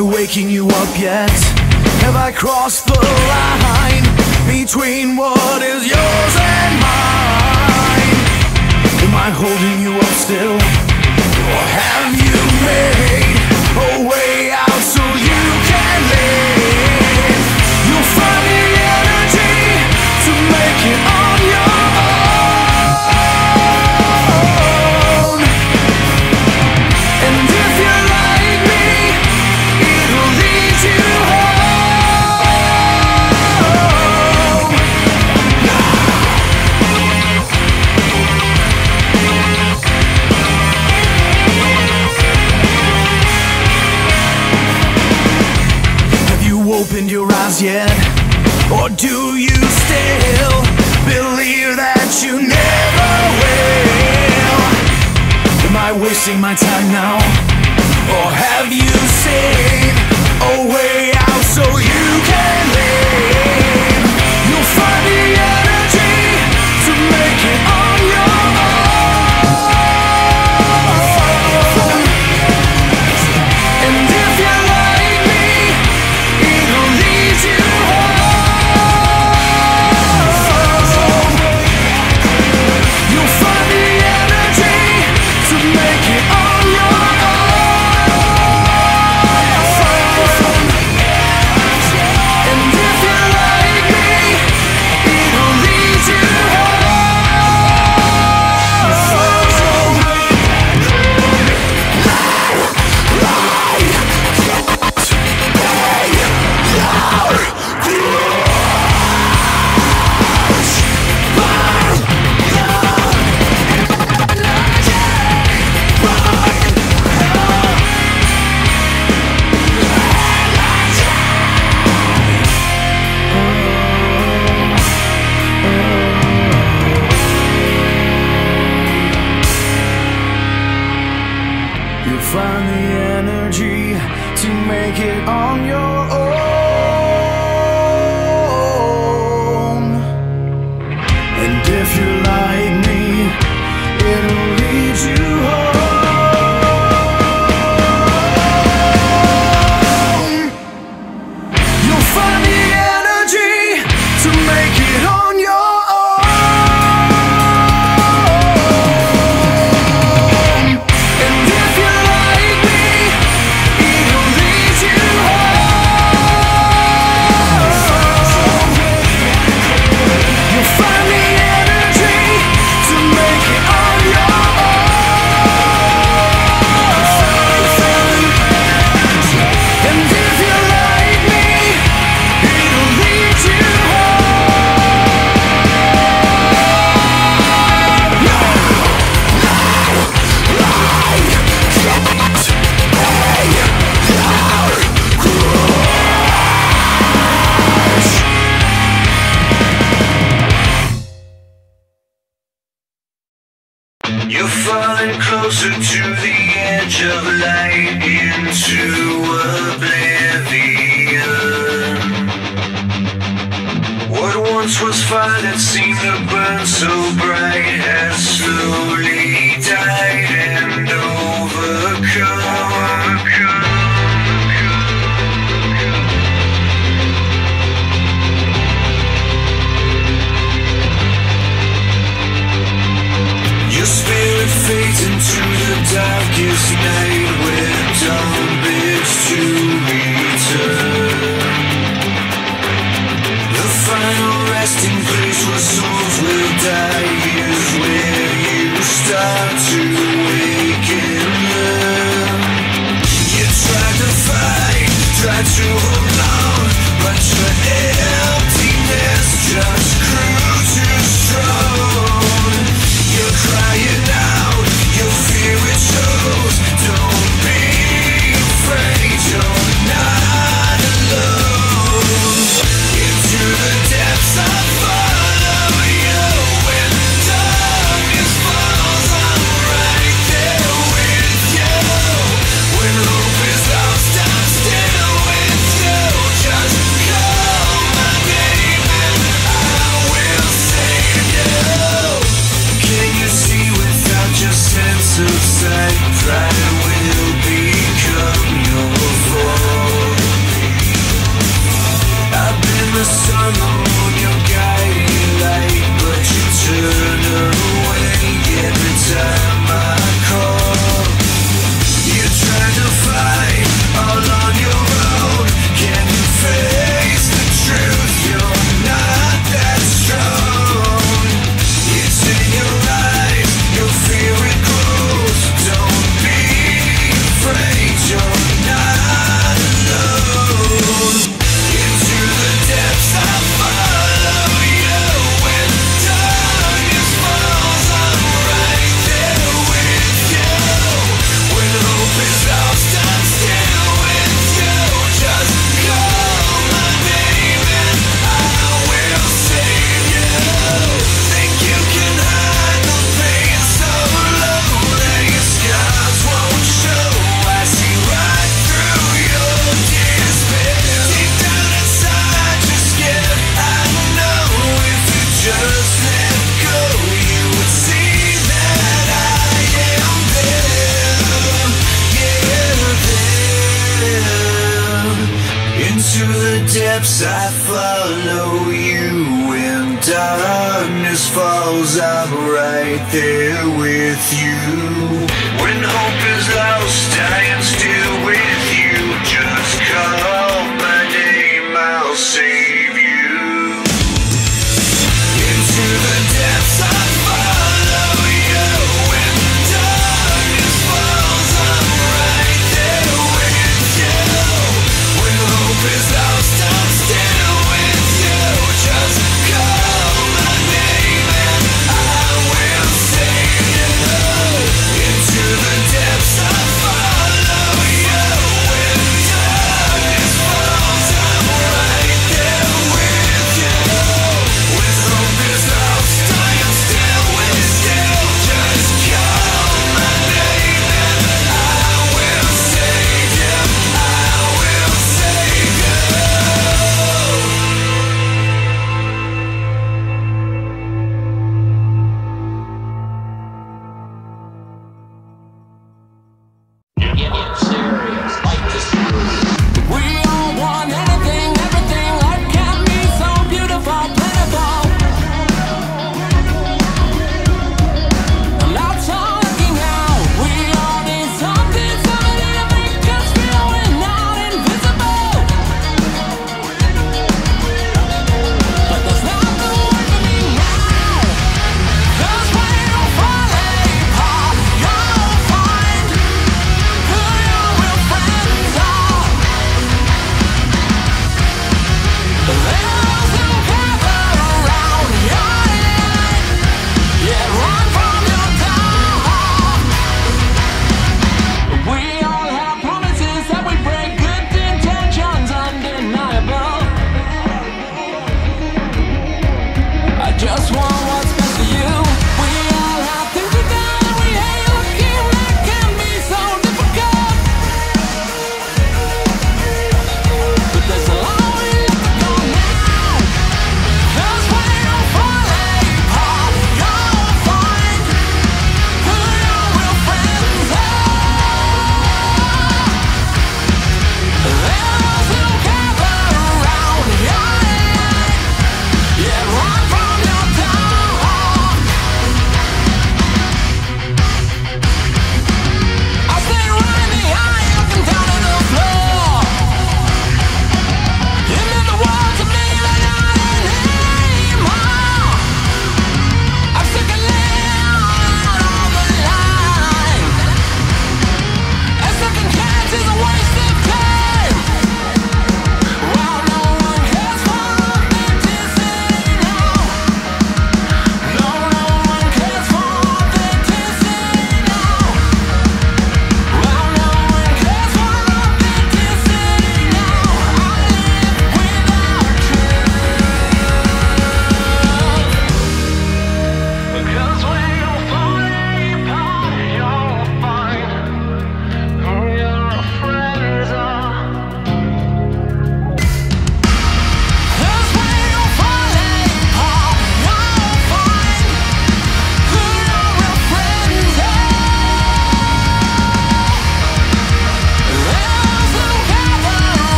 I waking you up yet? Have I crossed the line between what is yours and mine? Am I holding you up still? Or have you made? yet? Or do you still believe that you never will? Am I wasting my time now? Or have you seen